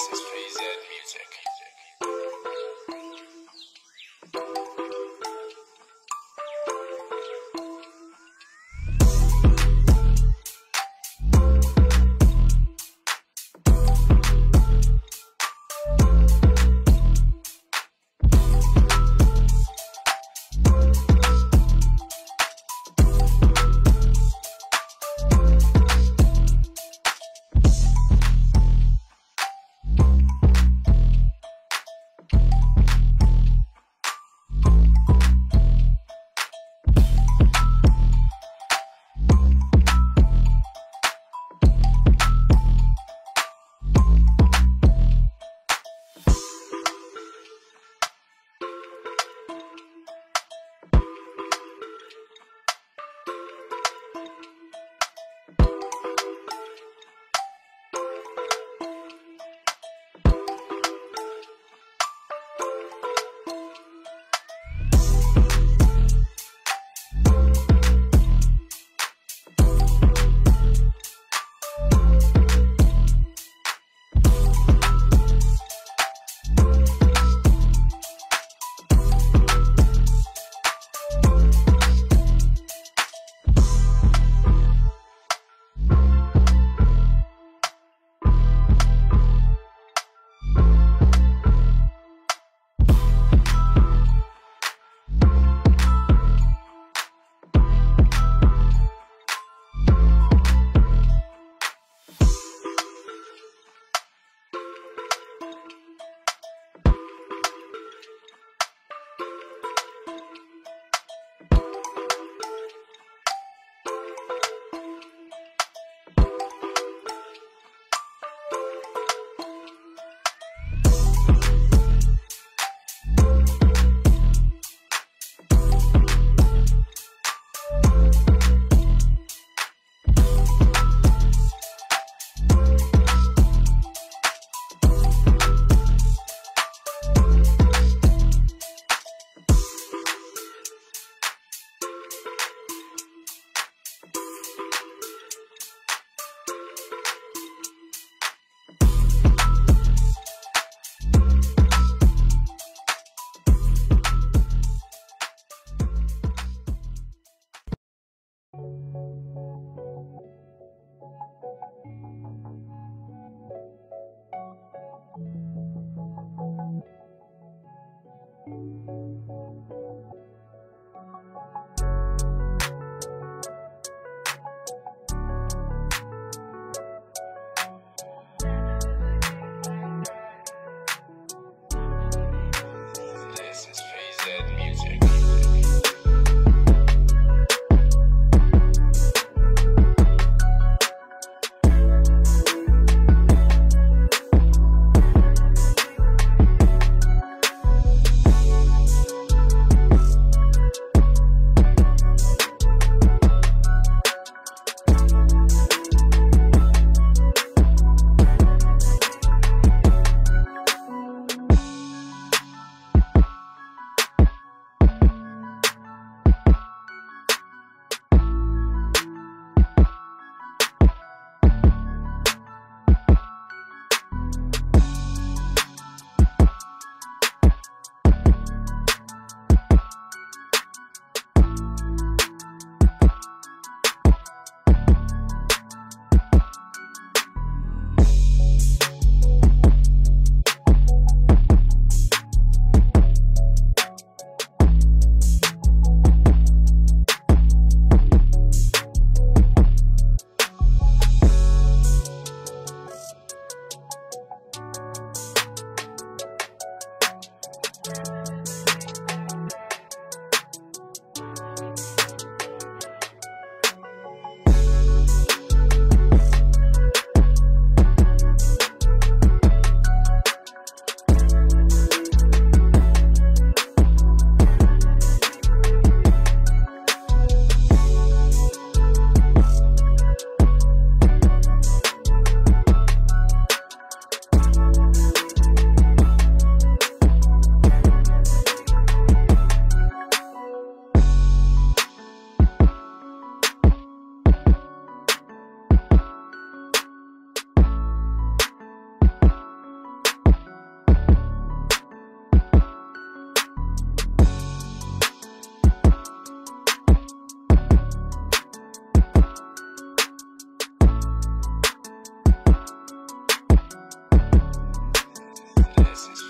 This is PZ Music. blessings.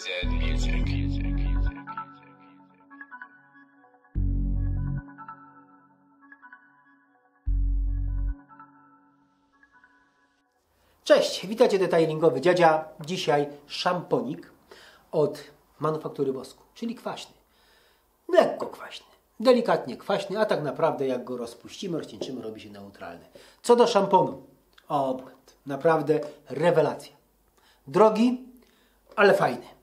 Z music. Cześć, witajcie detailingowy dziadzia. Dzisiaj szamponik od manufaktury wosku, czyli kwaśny. Lekko kwaśny, delikatnie kwaśny, a tak naprawdę jak go rozpuścimy, rozcieńczymy, robi się neutralny. Co do szamponu, obłęd. Naprawdę rewelacja. Drogi, ale fajny.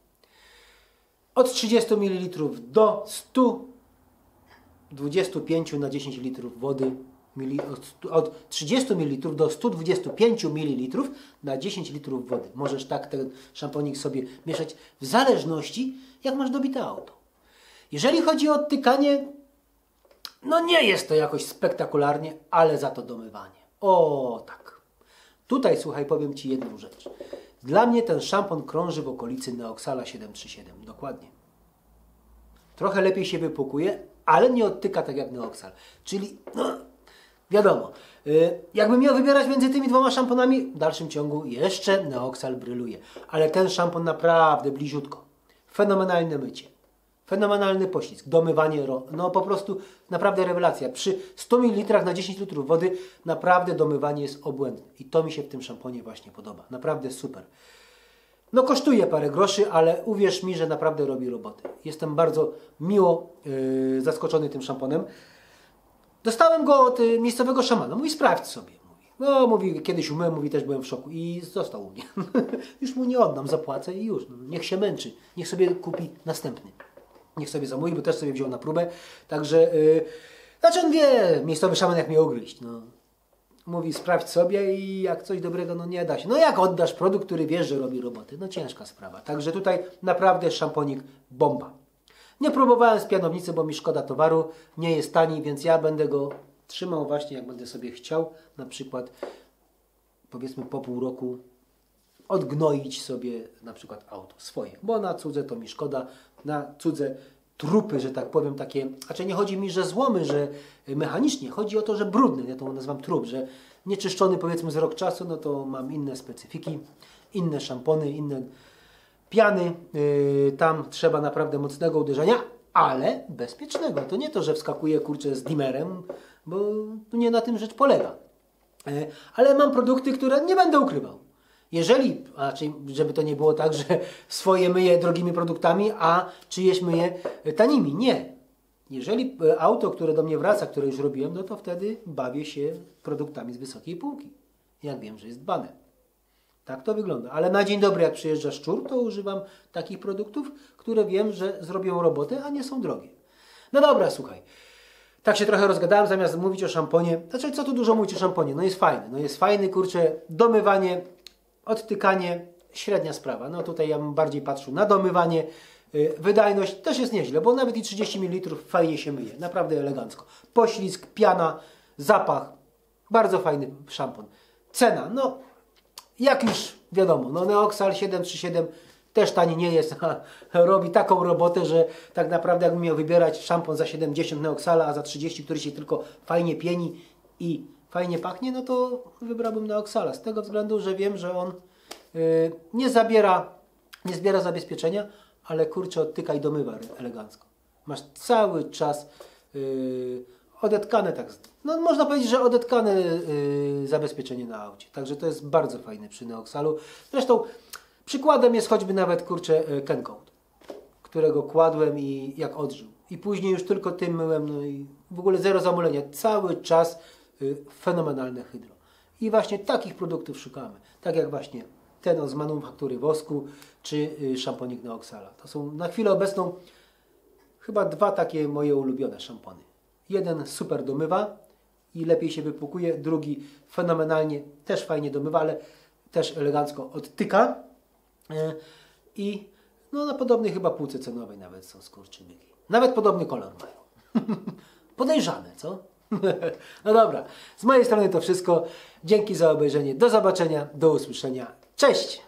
Od 30 ml do 125 na 10 litrów wody. Od 30 ml do 125 ml na 10 litrów wody. Możesz tak ten szamponik sobie mieszać w zależności jak masz dobite auto. Jeżeli chodzi o odtykanie, no nie jest to jakoś spektakularnie, ale za to domywanie. O tak. Tutaj słuchaj, powiem Ci jedną rzecz. Dla mnie ten szampon krąży w okolicy Neoxala 737. Dokładnie. Trochę lepiej się wypłukuje, ale nie odtyka tak jak Neoxal. Czyli, no, wiadomo, y, jakbym miał wybierać między tymi dwoma szamponami, w dalszym ciągu jeszcze Neoxal bryluje. Ale ten szampon naprawdę bliziutko. Fenomenalne mycie. Fenomenalny poślizg, domywanie, no po prostu naprawdę rewelacja. Przy 100 ml na 10 litrów wody naprawdę domywanie jest obłędne. I to mi się w tym szamponie właśnie podoba. Naprawdę super. No kosztuje parę groszy, ale uwierz mi, że naprawdę robi robotę. Jestem bardzo miło yy, zaskoczony tym szamponem. Dostałem go od y, miejscowego szamana. Mówi, sprawdź sobie. Mówi. No, mówi, kiedyś umyłem, mówi, też byłem w szoku i został u mnie. już mu nie oddam, zapłacę i już. Niech się męczy. Niech sobie kupi następny. Niech sobie zamówi, bo też sobie wziął na próbę. Także, yy, znaczy on wie, miejscowy szaman jak mnie ugryźć. No. Mówi, sprawdź sobie i jak coś dobrego, no nie da się. No jak oddasz produkt, który wiesz, że robi roboty? No ciężka sprawa. Także tutaj naprawdę szamponik bomba. Nie próbowałem z pianownicy, bo mi szkoda towaru, nie jest tani, więc ja będę go trzymał właśnie jak będę sobie chciał. Na przykład powiedzmy po pół roku odgnoić sobie na przykład auto swoje, bo na cudze to mi szkoda, na cudze trupy, że tak powiem, takie, znaczy nie chodzi mi, że złomy, że mechanicznie, chodzi o to, że brudny, ja to nazywam trup, że nieczyszczony powiedzmy z rok czasu, no to mam inne specyfiki, inne szampony, inne piany, yy, tam trzeba naprawdę mocnego uderzenia, ale bezpiecznego. To nie to, że wskakuje kurczę z dimerem, bo nie na tym rzecz polega. E, Ale mam produkty, które nie będę ukrywał. Jeżeli, a raczej, żeby to nie było tak, że swoje myję drogimi produktami, a czyjeś myję e, tanimi. Nie. Jeżeli e, auto, które do mnie wraca, które już robiłem, no to wtedy bawię się produktami z wysokiej półki. Jak wiem, że jest dbane. Tak to wygląda. Ale na dzień dobry, jak przyjeżdża szczur, to używam takich produktów, które wiem, że zrobią robotę, a nie są drogie. No dobra, słuchaj. Tak się trochę rozgadałem, zamiast mówić o szamponie. Znaczy, co tu dużo mówić o szamponie? No jest fajny. No jest fajny, kurczę, domywanie, odtykanie, średnia sprawa. No tutaj ja bym bardziej patrzył na domywanie. Yy, Wydajność też jest nieźle, bo nawet i 30 ml fajnie się myje. Naprawdę elegancko. Poślizg, piana, zapach. Bardzo fajny szampon. Cena, no jak już wiadomo, no Neoxal 737 też tani nie jest, robi taką robotę, że tak naprawdę jakbym miał wybierać szampon za 70 Neoxala, a za 30, który się tylko fajnie pieni i fajnie pachnie, no to wybrałbym Neoxala. Z tego względu, że wiem, że on y, nie zabiera, nie zbiera zabezpieczenia, ale kurczę odtyka i domywa elegancko. Masz cały czas y, odetkane tak, no można powiedzieć, że odetkane y, zabezpieczenie na aucie. Także to jest bardzo fajne przy Neoxalu. Zresztą przykładem jest choćby nawet kurczę Ken Code, którego kładłem i jak odżył. I później już tylko tym myłem, no i w ogóle zero zamulenia. Cały czas fenomenalne hydro. I właśnie takich produktów szukamy. Tak jak właśnie ten z manufaktury wosku, czy y, szamponik Neoxala. To są na chwilę obecną chyba dwa takie moje ulubione szampony. Jeden super domywa i lepiej się wypłukuje, drugi fenomenalnie, też fajnie domywa, ale też elegancko odtyka. E, I no, na podobnej chyba półce cenowej nawet są skurczybyki. Nawet podobny kolor mają. Podejrzane, co? no dobra, z mojej strony to wszystko. Dzięki za obejrzenie. Do zobaczenia, do usłyszenia. Cześć!